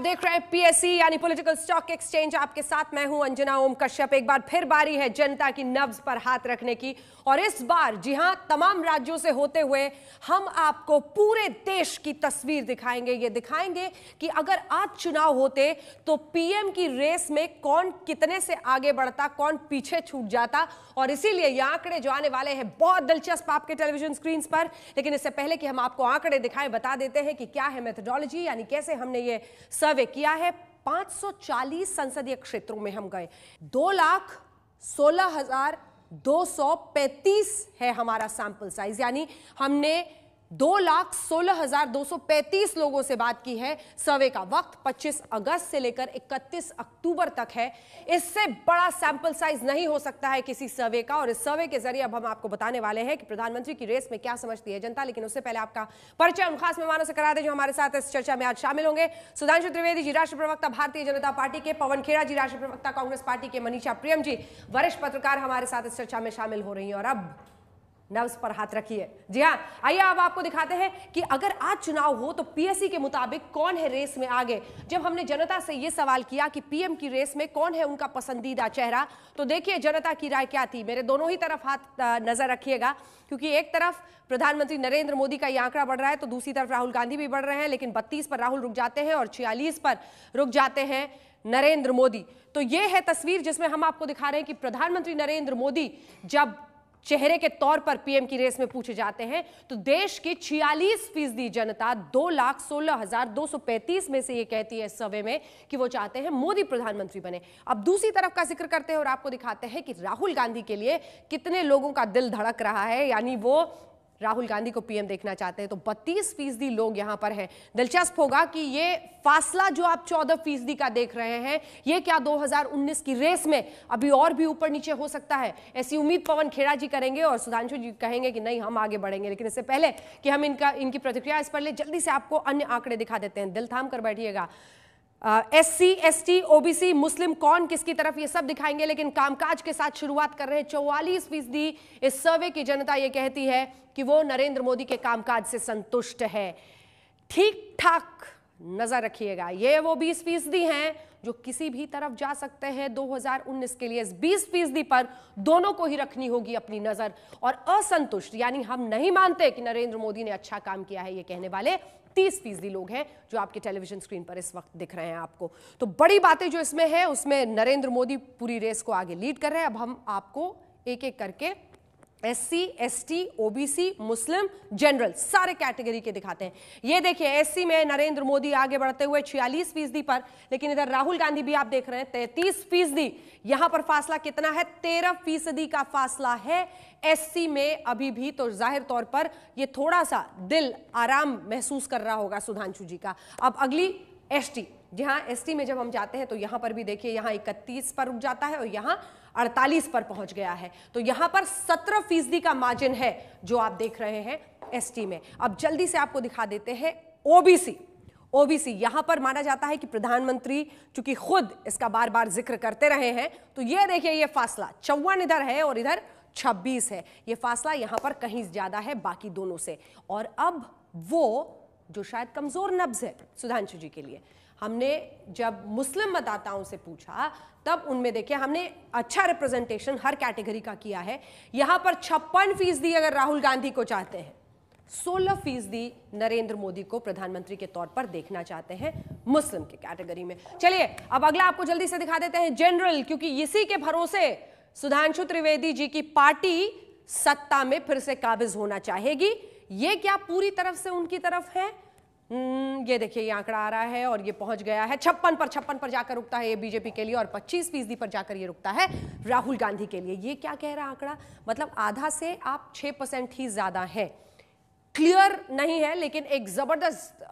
आप देख रहे हैं पीएससी यानी पॉलिटिकल स्टॉक एक्सचेंज आपके साथ मैं हूँ अंजना ओम कश्यप एक बार फिर बारी है जनता की नब्ज पर हाथ रखने की। और इस बार, जी हाँ, तमाम राज्यों से होते हुए हम आपको पूरे देश की तस्वीर दिखाएँगे। ये दिखाएँगे कि अगर आज चुनाव होते तो पीएम की रेस में कौन कितने से आगे बढ़ता, कौन पीछे छूट जाता। और इसीलिए ये आंकड़े जो आने वाले हैं, बहुत दिलचस्प आपके टेलीविज़न स्क्रीन पर। लेकिन इससे पहले कि हम आपको आंकड़े दिखाएँ, बता देते हैं कि क्या है मेथोडोलॉजी यानी कैसे हमने ये सर्वे किया है 540 संसदीय क्षेत्रों में हम गए। दो लाख सोलह हज़ार 235 है हमारा सैंपल साइज़। यानी हमने दो लाख सोलह हज़ार दो सौ पैंतीस लोगों से बात की है। सर्वे का वक्त 25 अगस्त से लेकर 31 अक्टूबर तक है। इससे बड़ा सैंपल साइज़ नहीं हो सकता है किसी सर्वे का, और इस सर्वे के ज़रिए अब हम आपको बताने वाले हैं कि प्रधानमंत्री की रेस में क्या समझती है जनता। लेकिन उससे पहले आपका परिचय उन खास मेहमानों से करा दे जो हमारे साथ इस चर्चा में आज शामिल होंगे। सुधांशु त्रिवेदी जी, राष्ट्र प्रवक्ता भारतीय जनता पार्टी के, पवन खेड़ा जी, राष्ट्र प्रवक्ता कांग्रेस पार्टी के, मनीषा प्रियम जी, वरिष्ठ पत्रकार हमारे साथ इस चर्चा में शामिल हो रही है। और अब नर्व्स पर हाथ रखिए जी हाँ आइए अब आपको दिखाते हैं कि अगर आज चुनाव हो तो पीएससी के मुताबिक कौन है रेस में आगे? जब हमने जनता से यह सवाल किया कि पीएम की रेस में कौन है उनका पसंदीदा चेहरा तो देखिए जनता की राय क्या थी? मेरे दोनों ही तरफ़ हाथ नज़र रखिएगा, क्योंकि एक तरफ़ प्रधानमंत्री नरेंद्र मोदी का यह आंकड़ा बढ़ रहा है तो दूसरी तरफ़ राहुल गांधी भी बढ़ रहे हैं, लेकिन बत्तीस पर राहुल रुक जाते हैं और छियालीस पर रुक जाते हैं नरेंद्र मोदी। तो यह है तस्वीर जिसमें हम आपको दिखा रहे हैं कि प्रधानमंत्री नरेंद्र मोदी जब चेहरे के तौर पर पीएम की रेस में पूछे जाते हैं तो देश की 46 फ़ीसदी जनता दो लाख सोलह हज़ार दो सौ पैंतीस में से यह कहती है सर्वे में कि वो चाहते हैं मोदी प्रधानमंत्री बने। अब दूसरी तरफ़ का ज़िक्र करते हैं और आपको दिखाते हैं कि राहुल गांधी के लिए कितने लोगों का दिल धड़क रहा है, यानी वो राहुल गांधी को पीएम देखना चाहते हैं तो 32 फ़ीसदी लोग यहाँ पर हैं। दिलचस्प होगा कि ये फासला जो आप 14 फ़ीसदी का देख रहे हैं, ये क्या 2019 की रेस में अभी और भी ऊपर नीचे हो सकता है? ऐसी उम्मीद पवन खेड़ा जी करेंगे और सुधांशु जी कहेंगे कि नहीं, हम आगे बढ़ेंगे। लेकिन इससे पहले कि हम इनका, इनकी प्रतिक्रिया इस पर ले, जल्दी से आपको अन्य आंकड़े दिखा देते हैं। दिल थाम कर बैठिएगा। S C S T OBC, मुस्लिम कौन, किसकी तरफ़ ये सब दिखाएँगे, लेकिन कामकाज के साथ शुरुआत कर रहे चौवालीस फ़ीसदी इस सर्वे की जनता ये कहती है कि वो नरेंद्र मोदी के कामकाज से संतुष्ट है। ठीक ठाक नज़र रखिएगा, ये वो बीस फ़ीसदी हैं जो किसी भी तरफ़ जा सकते हैं 2019 के लिए 20 फ़ीसदी पर दोनों को ही रखनी होगी अपनी नज़र। और असंतुष्ट, यानी हम नहीं मानते कि नरेंद्र मोदी ने अच्छा काम किया है, ये कहने वाले तीस फ़ीसदी लोग हैं जो आपके टेलीविज़न स्क्रीन पर इस वक्त दिख रहे हैं आपको। तो बड़ी बातें जो इसमें है, उसमें नरेंद्र मोदी पूरी रेस को आगे लीड कर रहे हैं। अब हम आपको एक एक करके S C S T OBC, मुस्लिम, जनरल, सारे कैटेगरी के दिखाते हैं। ये देखिए, एससी में नरेंद्र मोदी आगे बढ़ते हुए छियालीस फ़ीसदी पर, लेकिन इधर राहुल गांधी भी आप देख रहे हैं, तैतीस फ़ीसदी। यहाँ पर फासला कितना है? तेरह फ़ीसदी का फासला है। एससी में अभी भी तो ज़ाहिर तौर पर ये थोड़ा सा दिल आराम महसूस कर रहा होगा सुधांशु जी का। अब अगली एस एसटी जहाँ एसटी में जब हम जाते हैं तो यहाँ पर भी देखिए, यहाँ इकतीस पर रुक जाता है और यहाँ 48 पर पहुँच गया है। तो यहाँ पर 17 फ़ीसदी का मार्जिन है जो आप देख रहे हैं एसटी में। अब जल्दी से आपको दिखा देते हैं ओबीसी ओबीसी यहाँ पर माना जाता है कि प्रधानमंत्री, चूँकि खुद इसका बार बार ज़िक्र करते रहे हैं तो यह देखिए यह फासला चौवन इधर है और इधर 26 है। यह फासला यहाँ पर कहीं ज़्यादा है, बाकी दोनों से। और अब वो जो शायद कमज़ोर नब्ज है सुधांशु जी के लिए। हमने जब मुस्लिम मतदाताओं से पूछा, तब उनमें देखिए हमने अच्छा रिप्रेजेंटेशन हर कैटेगरी का किया है। यहाँ पर छप्पन फ़ीसदी अगर राहुल गांधी को चाहते हैं, सोलह फ़ीसदी नरेंद्र मोदी को प्रधानमंत्री के तौर पर देखना चाहते हैं मुस्लिम के कैटेगरी में। चलिए, अब अगला आपको जल्दी से दिखा देते हैं जनरल क्योंकि इसी के भरोसे सुधांशु त्रिवेदी जी की पार्टी सत्ता में फिर से काबिज होना चाहेगी। ये क्या पूरी तरफ़ से उनकी तरफ़ है? हम्म, ये देखिए ये आंकड़ा आ रहा है और ये पहुँच गया है। छप्पन पर छप्पन पर जाकर रुकता है ये बीजेपी के लिए और 25 फ़ीसदी पर जाकर ये रुकता है राहुल गांधी के लिए। ये क्या कह रहा आंकड़ा? मतलब आधा से आप 6 परसेंट ही ज़्यादा है। क्लियर नहीं है, लेकिन एक ज़बरदस्त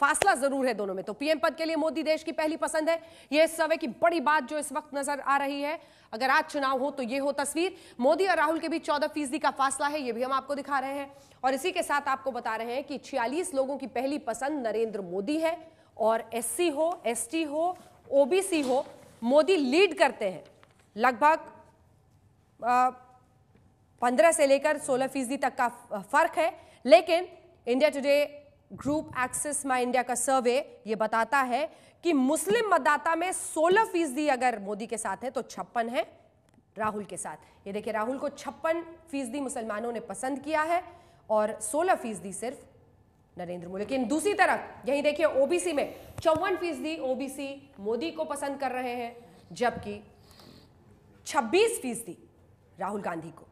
फासला ज़रूर है दोनों में। तो पीएम पद के लिए मोदी देश की पहली पसंद है। यह समय की बड़ी बात जो इस वक्त नज़र आ रही है। अगर आज चुनाव हो तो ये हो तस्वीर। मोदी और राहुल के बीच चौदह फ़ीसदी का फासला है, ये भी हम आपको दिखा रहे हैं। और इसी के साथ आपको बता रहे हैं कि छियालीस लोगों की पहली पसंद नरेंद्र मोदी है। और एससी हो, एसटी हो, ओबीसी हो, मोदी लीड करते हैं। लगभग पंद्रह से लेकर सोलह फ़ीसदी तक का फ़र्क है। लेकिन India Today group Axis My India का सर्वे ये बताता है कि मुस्लिम मतदाता में 16 फ़ीसदी अगर मोदी के साथ है तो छप्पन है राहुल के साथ। ये देखिए, राहुल को छप्पन फ़ीसदी मुसलमानों ने पसंद किया है और 16 फ़ीसदी सिर्फ़ नरेंद्र मोदी। लेकिन दूसरी तरफ़, यही देखिए, ओबीसी में चौवन फ़ीसदी ओबीसी मोदी को पसंद कर रहे हैं, जबकि 26 फ़ीसदी राहुल गांधी को।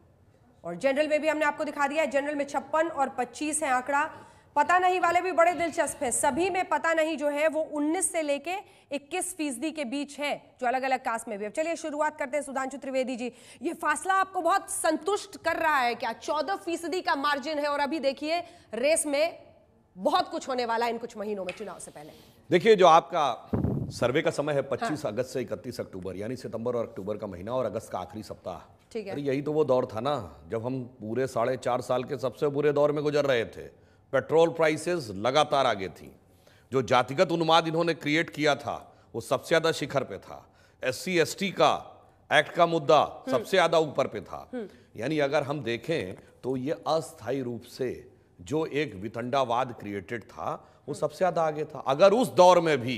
और जनरल में भी हमने आपको दिखा दिया है जनरल में छप्पन और 25 है आंकड़ा। पता नहीं वाले भी बड़े दिलचस्प है। सभी में पता नहीं जो है वो 19 से लेके 21 फ़ीसदी के बीच है जो अलग अलग कास्ट में भी अब चलिए शुरुआत करते हैं सुधांशु त्रिवेदी जी। ये फासला आपको बहुत संतुष्ट कर रहा है क्या? 14 फ़ीसदी का मार्जिन है और अभी देखिए रेस में बहुत कुछ होने वाला है इन कुछ महीनों में चुनाव से पहले। देखिए जो आपका सर्वे का समय है 25 हाँ। अगस्त से 31 अक्टूबर यानी सितंबर और अक्टूबर का महीना और अगस्त का आखिरी सप्ताह। ठीक है। अरे यही तो वो दौर था ना जब हम पूरे साढ़े चार साल के सबसे बुरे दौर में गुजर रहे थे। पेट्रोल प्राइसेस लगातार आगे थी। जो जातिगत उन्माद इन्होंने क्रिएट किया था वो सबसे ज़्यादा शिखर पे था। एस सी का एक्ट का मुद्दा हम्म। सबसे ज़्यादा ऊपर पे था। हम्म। यानी अगर हम देखें तो ये अस्थायी रूप से जो एक वितंडावाद क्रिएटेड था वो सबसे ज़्यादा आगे था। अगर उस दौर में भी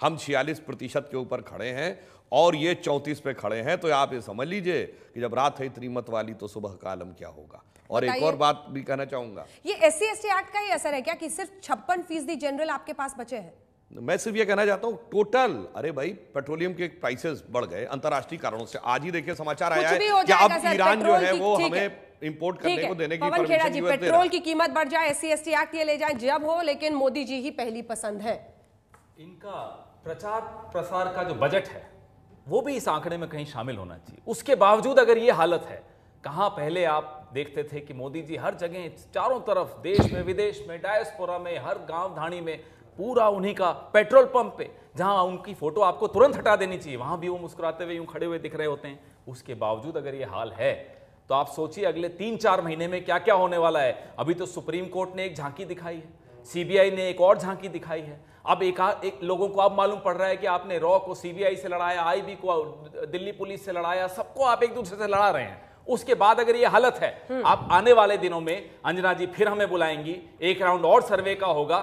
हम छियालीस प्रतिशत के ऊपर खड़े हैं और ये चौंतीस पे खड़े हैं तो आप ये समझ लीजिए कि जब रात है इतनी मत वाली तो सुबह का आलम क्या होगा? और एक और बात भी कहना चाहूँगा। ये एस सी एक्ट का ही असर है क्या कि सिर्फ़ छप्पन फ़ीसदी जनरल आपके पास बचे हैं? मैं सिर्फ़ ये कहना चाहता हूँ टोटल अरे भाई पेट्रोलियम के प्राइसेस बढ़ गए अंतरराष्ट्रीय कारणों से। आज ही देखिए समाचार आया है कि अब ईरान जो है वो हमें इंपोर्ट करने को देने की परमिशन पेट्रोल की कीमत बढ़ जाए एस सी एक्ट ये ले जाए जब हो लेकिन मोदी जी ही पहली पसंद है। इनका प्रचार प्रसार का जो बजट है, वो भी इस आंकड़े में कहीं शामिल होना चाहिए। उसके बावजूद अगर ये हालत है, कहाँ पहले आप देखते थे कि मोदी जी हर जगह चारों तरफ़, देश में, विदेश में, डायस्पोरा में, हर गाँव धाणी में, पूरा उन्हीं का पेट्रोल पंप पे, जहाँ उनकी फ़ोटो आपको तुरंत हटा देनी चाहिए। वहाँ भी वो मुस्कुराते हुए यूँ खड़े हुए दिख रहे होते हैं। उसके बावजूद अगर ये हाल है तो आप सोचिए अगले तीन चार महीने में क्या क्या होने वाला है। अभी तो सुप्रीम कोर्ट ने एक झांकी दिखाई है। सीबीआई ने एक और झांकी दिखाई है। अब एक, एक लोगों को अब मालूम पड़ रहा है कि आपने रॉ को सीबीआई से लड़ाया आईबी को दिल्ली पुलिस से लड़ाया सबको आप एक दूसरे से लड़ा रहे हैं। उसके बाद अगर ये हालत है हम्म। आप आने वाले दिनों में अंजना जी फिर हमें बुलाएँगी एक राउंड और सर्वे का होगा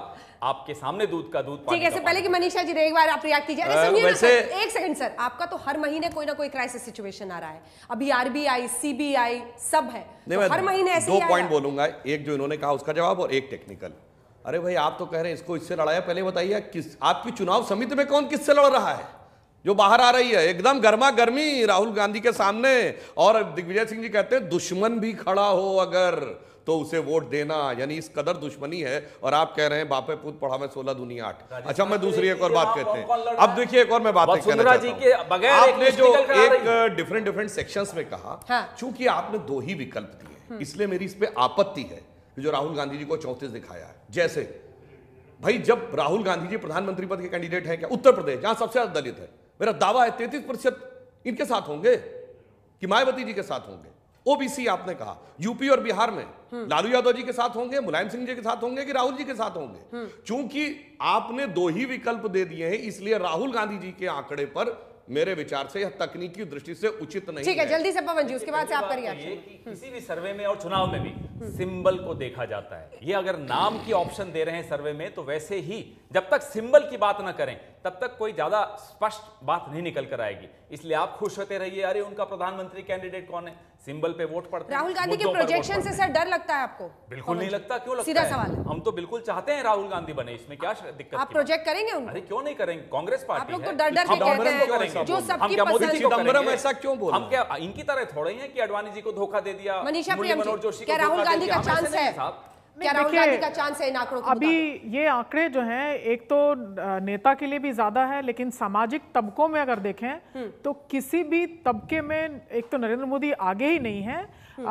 आपके सामने दूध का दूध ठीक है पहले कि मनीषा जी एक बार आप रिएक्ट कीजिए। अरे वैसे एक सेकंड सर आपका तो हर महीने कोई ना कोई क्राइसिस सिचुएशन आ रहा है। अभी आरबीआई सीबीआई सब है। तो हर महीने ऐसे दो पॉइंट बोलूँगा एक जो इन्होंने कहा उसका जवाब और एक टेक्निकल अरे भाई आप तो कह रहे हैं इसको इससे लड़ाया। पहले बताइए किस आपकी चुनाव समिति में कौन किससे लड़ रहा है? जो बाहर आ रही है एकदम गर्मा गर्मी राहुल गांधी के सामने। और दिग्विजय सिंह जी कहते हैं दुश्मन भी खड़ा हो अगर तो उसे वोट देना। यानी इस कदर दुश्मनी है। और आप कह रहे हैं बापे पुत पढ़ा में सोलह दुनिया आठ। अच्छा मैं दूसरी एक और बात कहते हैं। अब देखिए एक और मैं बात कहना चाहता हूँ। आपने जो एक डिफरेंट डिफरेंट सेक्शंस में कहा हाँ। चूँकि आपने दो ही विकल्प दिए हम्म। इसलिए मेरी इस पे आपत्ति है। जो राहुल गांधी जी को चौंतीस दिखाया है जैसे भाई जब राहुल गांधी जी प्रधानमंत्री पद के कैंडिडेट हैं क्या उत्तर प्रदेश जहाँ सबसे ज़्यादा दलित है मेरा दावा है तैतीस प्रतिशत इनके साथ होंगे कि मायावती जी के साथ होंगे ओबीसी आपने कहा यूपी और बिहार में हम्म। लालू यादव जी के साथ होंगे मुलायम सिंह जी के साथ होंगे कि राहुल जी के साथ होंगे हम्म। चूँकि आपने दो ही विकल्प दे दिए हैं इसलिए राहुल गांधी जी के आंकड़े पर मेरे विचार से यह तकनीकी दृष्टि से उचित नहीं ठीक है जल्दी से पवन जी उसके बाद से आप करिए। कि किसी भी सर्वे में और चुनाव में भी सिंबल को देखा जाता है। ये अगर नाम की ऑप्शन दे रहे हैं सर्वे में तो वैसे ही जब तक सिंबल की बात ना करें तब तक कोई ज़्यादा स्पष्ट बात नहीं निकल कर आएगी। इसलिए आप खुश होते रहिए। अरे उनका प्रधानमंत्री कैंडिडेट कौन है? सिंबल पे वोट पड़ते राहुल गांधी के प्रोजेक्शन से सर डर लगता है आपको? बिल्कुल नहीं लगता क्यों लगता सीधा सवाल हम तो बिल्कुल चाहते हैं राहुल गांधी बने इसमें क्या दिक्कत आप प्रोजेक्ट करेंगे अरे क्यों नहीं करेंगे? कांग्रेस पार्टी आप लोग तो डर डर के कहते हैं। जो सबकी पसंद ऐसा क्यों बोल हम क्या इनकी तरह थोड़े हैं कि अडवाणी जी को धोखा दे दिया? मनीषा प्रियम जोशी क्या राहुल गांधी का चांस है? क्या राहुल गांधी का चांस है इन आंकड़ों अभी ये आंकड़े जो हैं एक तो नेता के लिए भी ज़्यादा है लेकिन सामाजिक तबकों में अगर देखें हम्म। तो किसी भी तबके में एक तो नरेंद्र मोदी आगे ही नहीं है हम्म।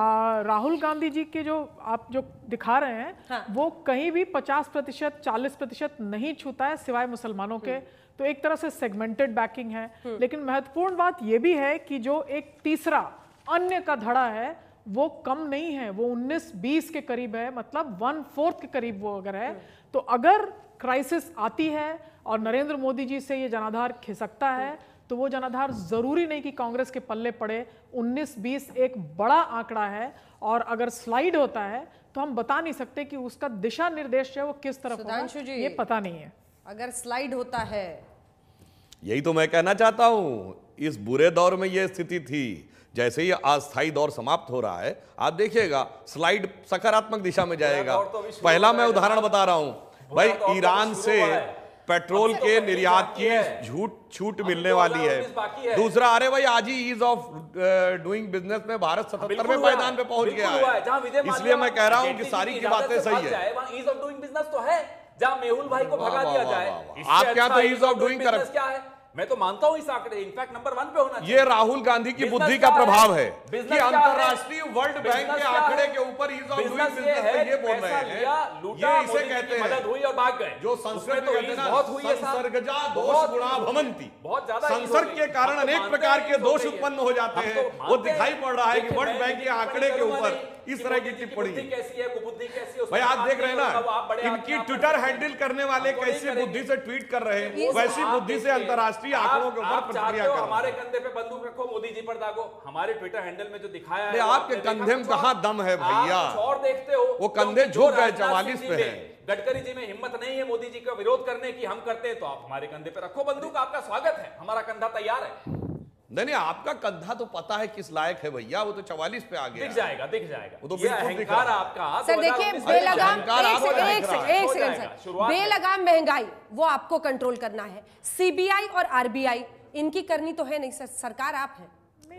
राहुल गांधी जी के जो आप जो दिखा रहे हैं हाँ। वो कहीं भी 50 प्रतिशत चालीस प्रतिशत नहीं छूता है सिवाय मुसलमानों के हम्म। तो एक तरह से सेगमेंटेड बैकिंग है लेकिन महत्वपूर्ण बात यह भी है कि जो एक तीसरा अन्य का धड़ा है वो कम नहीं है वो 19-20 के करीब है मतलब वन फोर्थ के करीब वो अगर है तो अगर क्राइसिस आती है और नरेंद्र मोदी जी से ये जनाधार खिसकता है तो वो जनाधार ज़रूरी नहीं कि कांग्रेस के पल्ले पड़े 19-20 एक बड़ा आंकड़ा है और अगर स्लाइड होता है तो हम बता नहीं सकते कि उसका दिशा निर्देश है वो किस तरफ़ होगा जी। ये पता नहीं है अगर स्लाइड होता है यही तो मैं कहना चाहता हूँ इस बुरे दौर में यह स्थिति थी जैसे ही अस्थायी दौर समाप्त हो रहा है आप देखिएगा स्लाइड सकारात्मक दिशा में जाएगा। तो पहला मैं है उदाहरण बता रहा हूँ। भाई तो ईरान से पेट्रोल तो के निर्यात की है। झूठ छूट मिलने तो वाली है। है। दूसरा अरे भाई आज ही ईज ऑफ़ डूइंग बिज़नेस में भारत बिल्कुल सतहत्तरवें है, पायदान पे पहुँच गया है। है। इसलिए मैं कह रहा हूँ कि सारी की बातें सही है। ईज ऑफ़ डूइंग तो है जहाँ मेहुल भाई को भगा दिया जाए। यहाँ तो अच्छा of doing doing business क्या है? मैं तो मानता हूँ इस आंकड़े इनफैक्ट नंबर वन पे होना ये राहुल गांधी की बुद्धि का प्रभाव है कि अंतरराष्ट्रीय वर्ल्ड बैंक के आंकड़े के ऊपर ईज ऑफ़ डूइंग बिज़नेस ये है ये बोल रहे हैं। लूटा ये इसे कहते हैं मदद हुई और भाग गए। जो तो हैं बहुत हुई है संसर्गजा दोष गुणा भवंती। बहुत ज़्यादा संसर्ग के कारण तो अनेक प्रकार के दोष उत्पन्न हो जाते हैं। तो वो दिखाई पड़ रहा है कि वर्ल्ड बैंक के आंकड़े के ऊपर। इस तरह की टिप्पणी। बुद्धि कैसी है? कुबुद्धि कैसी है? उस भाई आप देख रहे हैं ना इनकी ट्विटर हैंडल करने वाले हमको कैसे बुद्धि से ट्वीट कर रहे हैं? वैसी बुद्धि से अंतर्राष्ट्रीय आंकड़ों के ऊपर प्रतिक्रिया कर हमारे कंधे पे बंदूक रखो मोदी जी पर दागो। हमारे ट्विटर हैंडल में जो दिखाया है आपके कंधे में। कहाँ दम है भैया? और देखते हो वो कंधे झुक गए, राजनाथ 44 सिंह पे हैं। गडकरी जी में हिम्मत नहीं है मोदी जी का विरोध करने की हम करते हैं तो आप हमारे कंधे पे रखो बंदूक आपका स्वागत है हमारा कंधा तैयार है। नहीं नहीं आपका कंधा तो पता है किस लायक है भैया वो तो चवालीस पे आ गया। दिख जाएगा दिख जाएगा। वो तो ये बिल्कुल अहंकार आपका सर देखिए बेलगाम एक सेकंड सर। बेलगाम महँगाई वो आपको कंट्रोल करना है। सीबीआई और आरबीआई इनकी करनी तो है नहीं सर सरकार आप हैं।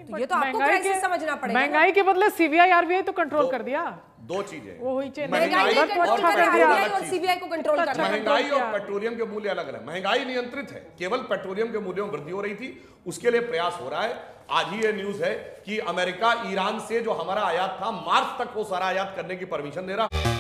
तो ये तो आपको क्राइसिस समझना पड़ेगा महँगाई के बदले सीबीआई आरबीआई तो कंट्रोल कर दिया। दो चीज़ें। वो हुई चेन महँगाई को और कंट्रोल पेट्रोल करना अलग आरबीआई और चीज़। सीबीआई को कंट्रोल अच्छा, करना महँगाई और पेट्रोलियम के मूल्य अलग अलग महँगाई नियंत्रित है केवल पेट्रोलियम के मूल्यों में वृद्धि हो रही थी उसके लिए प्रयास हो रहा है। आज ही ये न्यूज़ है कि अमेरिका ईरान से जो हमारा आयात था मार्च तक वो सारा आयात करने की परमिशन दे रहा।